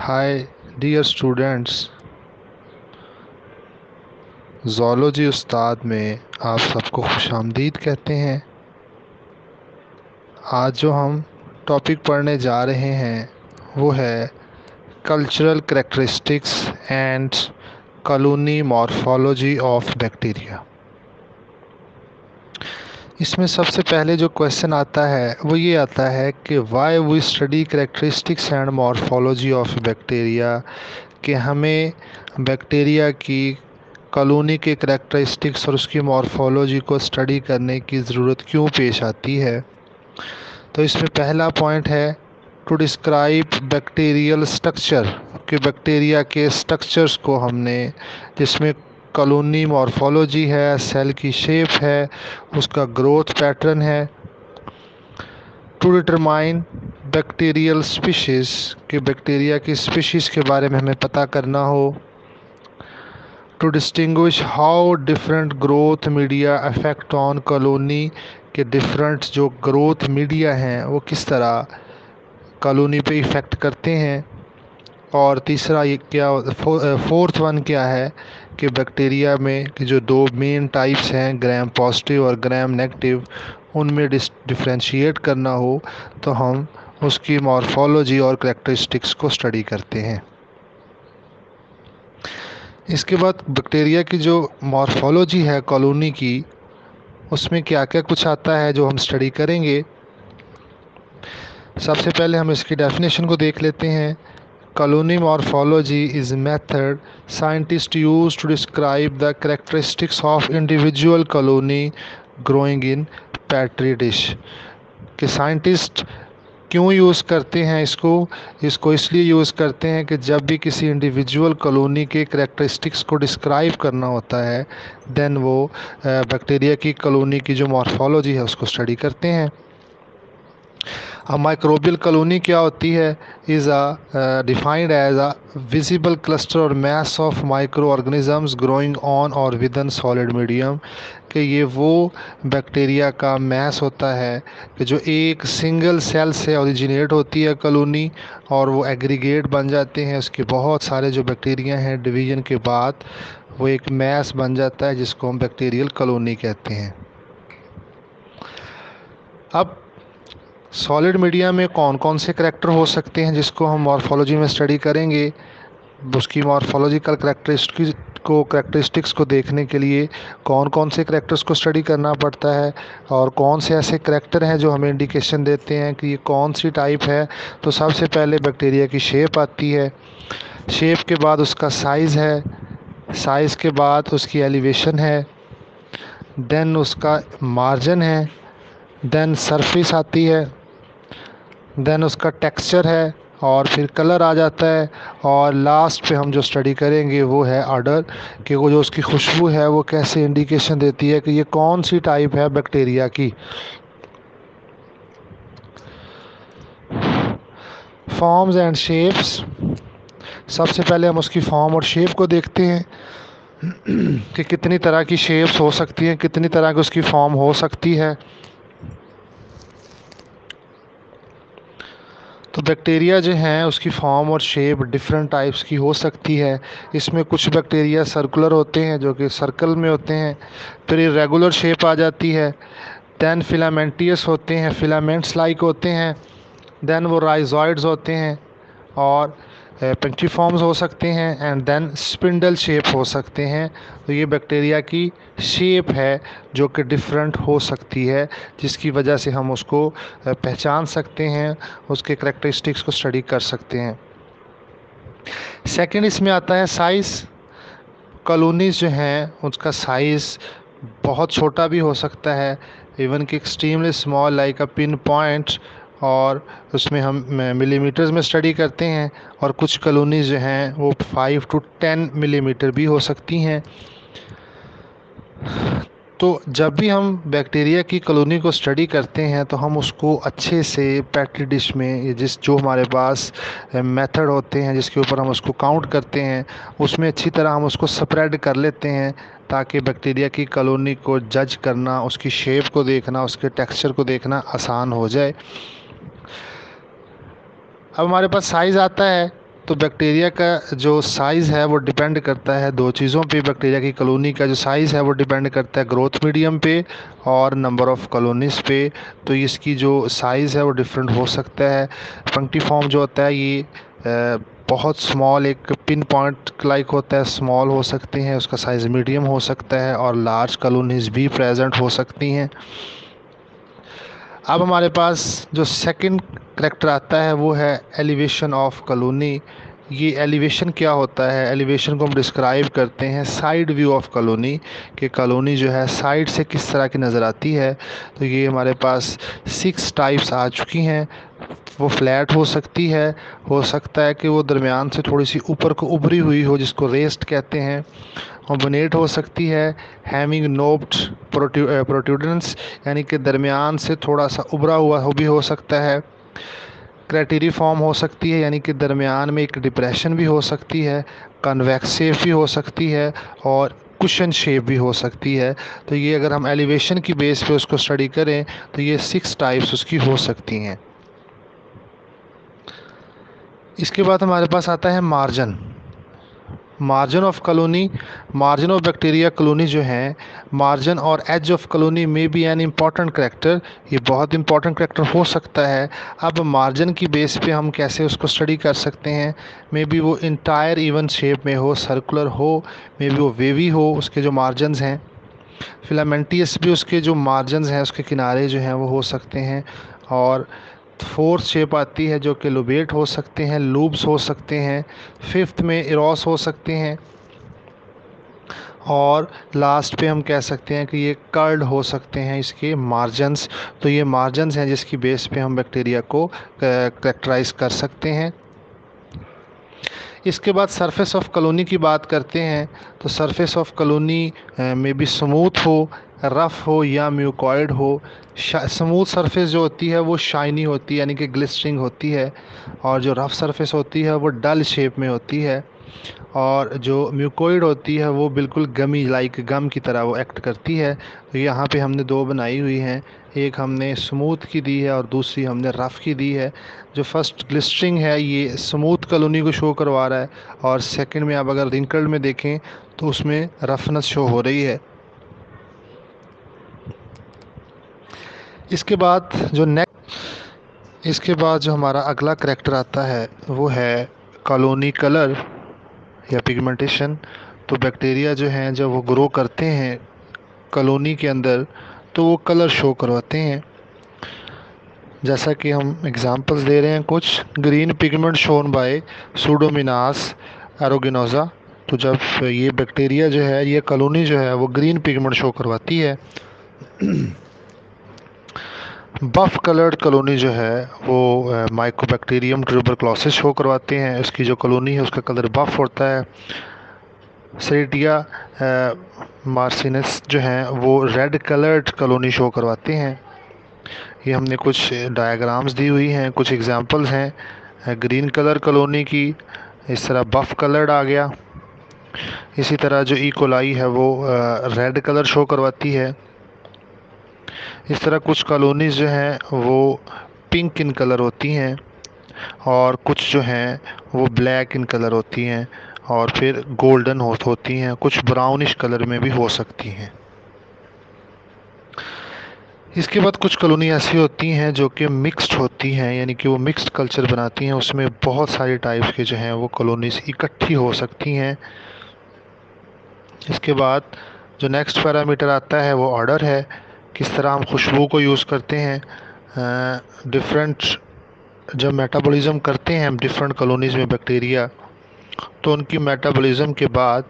Hi dear students ज़ोलॉजी उस्ताद में आप सबको खुश आमदीद कहते हैं। आज जो हम टॉपिक पढ़ने जा रहे हैं, वो है cultural characteristics and colony morphology of bacteria इसमें सबसे पहले जो क्वेश्चन आता है, वो ये आता है कि why we study characteristics and morphology of bacteria कि हमें बैक्टीरिया की कॉलोनी के करेक्टरिस्टिक्स और उसकी मॉर्फोलॉजी को स्टडी करने की ज़रूरत क्यों पेश आती है। तो इसमें पहला पॉइंट है टू डिस्क्राइब बैक्टीरियल स्ट्रक्चर कि बैक्टीरिया के स्ट्रक्चर्स को हमने, जिसमें कॉलोनी मॉर्फोलॉजी है, सेल की शेप है, उसका ग्रोथ पैटर्न है। टू डिटरमाइन बैक्टीरियल स्पीशीज़ कि बैक्टीरिया की स्पीशीज़ के बारे में हमें पता करना हो। To distinguish how different growth media affect on colony के डिफरेंट जो ग्रोथ मीडिया हैं, वो किस तरह कॉलोनी पे इफ़ेक्ट करते हैं और तीसरा ये क्या फोर्थ वन क्या है कि बैक्टीरिया में कि जो दो मेन टाइप्स हैं ग्राम पॉजिटिव और ग्राम नेगेटिव उनमें डिफ्रेंशिएट करना हो तो हम उसकी मॉर्फोलॉजी और करेक्टरिस्टिक्स को स्टडी करते हैं। इसके बाद बैक्टीरिया की जो मॉर्फोलॉजी है कॉलोनी की, उसमें क्या क्या कुछ आता है जो हम स्टडी करेंगे? सबसे पहले हम इसकी डेफिनेशन को देख लेते हैं। Colony morphology is method scientists use to describe the characteristics of individual colony growing in petri dish कि साइंटिस्ट क्यों यूज़ करते हैं इसको इसको इसलिए यूज़ करते हैं कि जब भी किसी इंडिविजुअल कॉलोनी के करेक्टरिस्टिक्स को डिस्क्राइब करना होता है देन वो बैक्टीरिया की कॉलोनी की जो मॉर्फोलॉजी है उसको स्टडी करते हैं अब माइक्रोबियल कॉलोनी क्या होती है? Is a defined as a visible cluster or mass of microorganisms growing on or within solid medium कि ये वो बैक्टीरिया का मैस होता है कि जो एक सिंगल सेल से ओरिजिनेट होती है कॉलोनी और वो एग्रीगेट बन जाते हैं। उसके बहुत सारे जो बैक्टीरिया हैं डिवीज़न के बाद वो एक मैस बन जाता है जिसको हम बैक्टीरियल कॉलोनी कहते हैं। अब सॉलिड मीडिया में कौन कौन से करेक्टर हो सकते हैं जिसको हम मॉर्फोलॉजी में स्टडी करेंगे? उसकी मॉर्फोलॉजिकल करेक्टरिस्टिक्स को करेक्टरिस्टिक्स को देखने के लिए कौन कौन से करेक्टर्स को स्टडी करना पड़ता है? और कौन से ऐसे करेक्टर हैं जो हमें इंडिकेशन देते हैं कि ये कौन सी टाइप है? तो सबसे पहले बैक्टीरिया की शेप आती है। शेप के बाद उसका साइज़ है। साइज़ के बाद उसकी एलिवेशन है। देन उसका मार्जिन है। देन सरफेस आती है। देन उसका टेक्सचर है और फिर कलर आ जाता है और लास्ट पे हम जो स्टडी करेंगे वो है आर्डर कि वो जो उसकी खुशबू है वो कैसे इंडिकेशन देती है कि ये कौन सी टाइप है बैक्टीरिया की। फॉर्म्स एंड शेप्स सबसे पहले हम उसकी फॉर्म और शेप को देखते हैं कि कितनी तरह की शेप्स हो सकती हैं, कितनी तरह की उसकी फॉर्म हो सकती है। बैक्टीरिया जो हैं, उसकी फॉर्म और शेप डिफरेंट टाइप्स की हो सकती है। इसमें कुछ बैक्टीरिया सर्कुलर होते हैं, जो कि सर्कल में होते हैं, फिर रेगुलर शेप आ जाती है। दैन फिलामेंटियस होते हैं फिलामेंट्स लाइक होते हैं। दैन वो राइजॉइड्स होते हैं और पेंटीफॉर्म्स हो सकते हैं एंड देन स्पिंडल शेप हो सकते हैं। तो ये बैक्टीरिया की शेप है जो कि डिफरेंट हो सकती है, जिसकी वजह से हम उसको पहचान सकते हैं, उसके करेक्टरिस्टिक्स को स्टडी कर सकते हैं। सेकंड इसमें आता है साइज़ कॉलोनीज जो हैं उसका साइज़ बहुत छोटा भी हो सकता है। इवन कि extremely small like a pin point और उसमें हम मिलीमीटर्स में स्टडी करते हैं और कुछ कॉलोनीज जो हैं, वो फाइव टू टेन मिलीमीटर भी हो सकती हैं। तो जब भी हम बैक्टीरिया की कॉलोनी को स्टडी करते हैं तो हम उसको अच्छे से पैट्री डिश में जिस, जो हमारे पास मेथड होते हैं, जिसके ऊपर हम उसको काउंट करते हैं, उसमें अच्छी तरह हम उसको स्प्रेड कर लेते हैं, ताकि बैक्टीरिया की कॉलोनी को जज करना, उसकी शेप को देखना, उसके टेक्सचर को देखना आसान हो जाए। अब हमारे पास साइज़ आता है तो बैक्टीरिया का जो साइज़ है, वो डिपेंड करता है दो चीज़ों पे। बैक्टीरिया की कॉलोनी का जो साइज़ है, वो डिपेंड करता है ग्रोथ मीडियम पे और नंबर ऑफ़ कॉलोनीज़ पे। तो इसकी जो साइज़ है, वो डिफरेंट हो सकता है। फंक्टी फॉर्म जो होता है, ये बहुत स्मॉल एक पिन पॉइंट लाइक होता है स्मॉल हो सकते हैं। उसका साइज़ मीडियम हो सकता है और लार्ज कॉलोनीज़ भी प्रेजेंट हो सकती हैं। अब हमारे पास जो सेकंड करेक्टर आता है, वो है एलिवेशन ऑफ़ कॉलोनी ये एलिवेशन क्या होता है? एलिवेशन को हम डिस्क्राइब करते हैं साइड व्यू ऑफ़ कॉलोनी कि कॉलोनी जो है साइड से किस तरह की नज़र आती है। तो ये हमारे पास सिक्स टाइप्स आ चुकी हैं। वो फ्लैट हो सकती है, हो सकता है कि वो दरमियान से थोड़ी सी ऊपर को उभरी हुई हो, जिसको रेस्ट कहते हैं। ओबनेट हो सकती है हैमिंग नोब्ड प्रोट्यूडेंस यानी कि दरमियान से थोड़ा सा उभरा हुआ हो, भी हो सकता है। क्राइटेरी फॉर्म हो सकती है, यानी कि दरमियान में एक डिप्रेशन भी हो सकती है, कन्वेक्स शेप भी हो सकती है और कुशन शेप भी हो सकती है। तो ये अगर हम एलिवेशन की बेस पे उसको स्टडी करें तो ये सिक्स टाइप्स उसकी हो सकती हैं। इसके बाद हमारे पास आता है margin. Margin of colony, margin of bacteria colony जो है, मार्जिन और एज ऑफ़ कॉलोनी में बी एन इंपॉर्टेंट करेक्टर ये बहुत इंपॉर्टेंट करेक्टर हो सकता है। अब मार्जिन की बेस पे हम कैसे उसको स्टडी कर सकते हैं? मे बी वो इंटायर इवन शेप में हो सर्कुलर हो मे बी वो वेवी हो, उसके जो मार्जिन हैं। फिलामेंटियस भी उसके जो मार्जिन हैं, उसके किनारे जो हैं, वो हो सकते हैं। और फोर्थ शेप आती है जो कि लुबेट हो सकते हैं, लूब्स हो सकते हैं, फिफ्थ में इरोस हो सकते हैं, और लास्ट पे हम कह सकते हैं कि ये कर्ड हो सकते हैं इसके मार्जन्स। तो ये मार्जन्स हैं जिसकी बेस पे हम बैक्टीरिया को करेक्टराइज कर सकते हैं। इसके बाद सरफेस ऑफ़ कॉलोनी की बात करते हैं तो सरफेस ऑफ़ कॉलोनी में भी स्मूथ हो रफ़ हो या म्यूकॉइड हो स्मूथ सरफेस जो होती है वो शाइनी होती है, यानी कि ग्लिस्टरिंग होती है, और जो रफ़ सरफेस होती है वो डल शेप में होती है, और जो म्यूकोइड होती है वो बिल्कुल गमी लाइक गम की तरह वो एक्ट करती है। तो यहाँ पे हमने दो बनाई हुई हैं, एक हमने स्मूथ की दी है और दूसरी हमने रफ़ की दी है। जो फ़र्स्ट ग्लिस्टरिंग है, ये स्मूथ कलोनी को शो करवा रहा है, और सेकंड में आप अगर रिंकल्ड में देखें तो उसमें रफनेस शो हो रही है। इसके बाद जो नेक्स्ट इसके बाद जो हमारा अगला करेक्टर आता है, वो है कॉलोनी कलर या पिगमेंटेशन तो बैक्टीरिया जो हैं, जब वो ग्रो करते हैं कॉलोनी के अंदर तो वो कलर शो करवाते हैं. जैसा कि हम एग्जांपल्स दे रहे हैं कुछ green pigment shown by Pseudomonas aeruginosa तो जब ये बैक्टीरिया जो है, ये कॉलोनी जो है, वो ग्रीन पिगमेंट शो करवाती है. बफ कलर्ड कॉलोनी जो है, वो माइकोबैक्टीरियम ट्यूबरक्लोसिस शो करवाते हैं। उसकी जो कॉलोनी है, उसका कलर बफ होता है। सेटिया मार्सिनस जो हैं, वो रेड कलर्ड कॉलोनी शो करवाते हैं। ये हमने कुछ डायग्राम्स दी हुई हैं, कुछ एग्जांपल्स हैं। ग्रीन कलर कॉलोनी की, इस तरह बफ कलर्ड आ गया। इसी तरह जो ई कोलाई है, वो रेड कलर शो करवाती है। इस तरह कुछ कॉलोनीज़ जो हैं, वो पिंक इन कलर होती हैं और कुछ जो हैं, वो ब्लैक इन कलर होती हैं और फिर गोल्डन हो, होती हैं। कुछ ब्राउनिश कलर में भी हो सकती हैं। इसके बाद कुछ कॉलोनी ऐसी होती हैं जो कि मिक्स्ड होती हैं, यानी कि वो मिक्स्ड कल्चर बनाती हैं। उसमें बहुत सारे टाइप्स के जो हैं, वो कॉलोनीज इकट्ठी हो सकती हैं। इसके बाद जो नेक्स्ट पैरामीटर आता है, वो ऑर्डर है। किस तरह हम खुशबू को यूज़ करते हैं डिफरेंट जब मेटाबॉलिज्म करते हैं हम डिफरेंट कॉलोनीज़ में बैक्टीरिया तो उनकी मेटाबॉलिज्म के बाद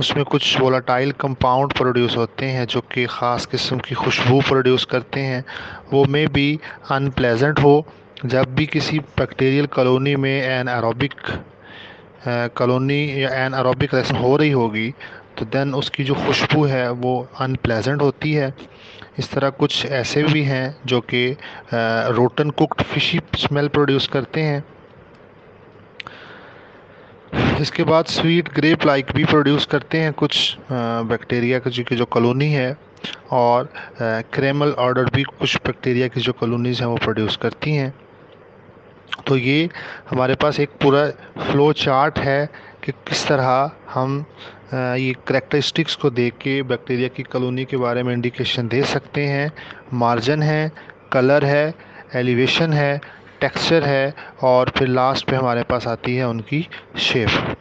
उसमें कुछ वोलाटाइल कंपाउंड प्रोड्यूस होते हैं जो कि ख़ास किस्म की खुशबू प्रोड्यूस करते हैं। वो मे भी अनप्लेजेंट हो, जब भी किसी बैक्टीरियल कॉलोनी में एन एरोबिक कॉलोनी या एन एरोबिक हो रही होगी तो देन उसकी जो खुशबू है वो अनप्लेजेंट होती है। इस तरह कुछ ऐसे भी हैं जो कि rotten cooked fishy smell produce करते हैं। इसके बाद स्वीट ग्रेप लाइक भी प्रोड्यूस करते हैं कुछ बैक्टीरिया की जो कॉलोनी है और क्रेमल ऑर्डर भी कुछ बैक्टीरिया की जो कॉलोनीज़ हैं वो प्रोड्यूस करती हैं। तो ये हमारे पास एक पूरा फ्लो चार्ट है कि किस तरह हम ये करेक्टरिस्टिक्स को देख के बैक्टीरिया की कलोनी के बारे में इंडिकेशन दे सकते हैं। मार्जिन है कलर है एलिवेशन है टेक्सचर है और फिर लास्ट पे हमारे पास आती है उनकी शेप